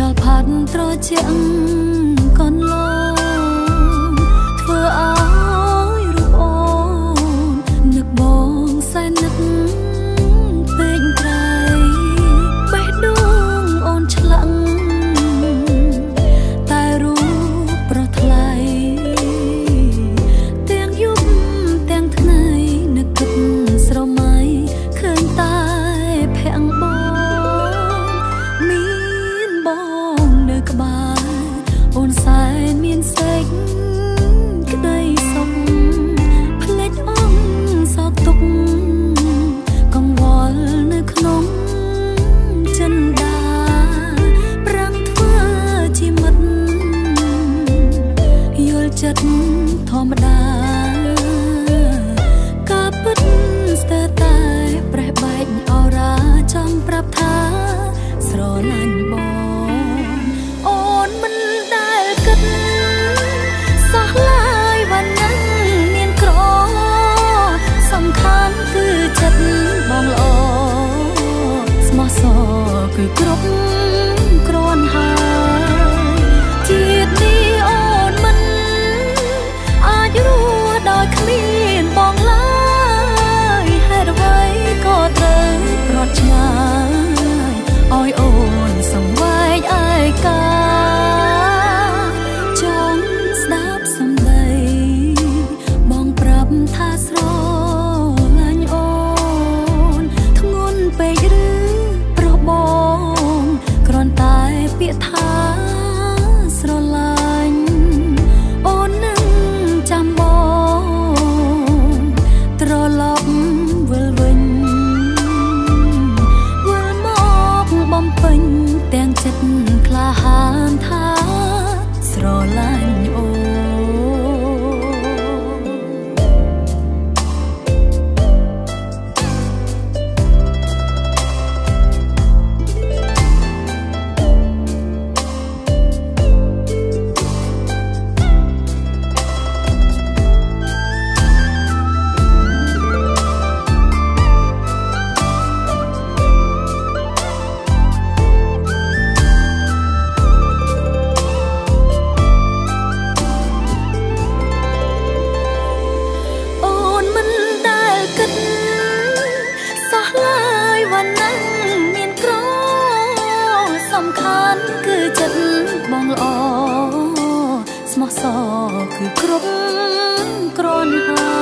យល់ផាត់ត្រជាងកូនលោ ខាន់ គឺចិត្តបងល្អស្មោះសរគឺគ្រប់គ្រាន់ហើយ